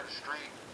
down the street.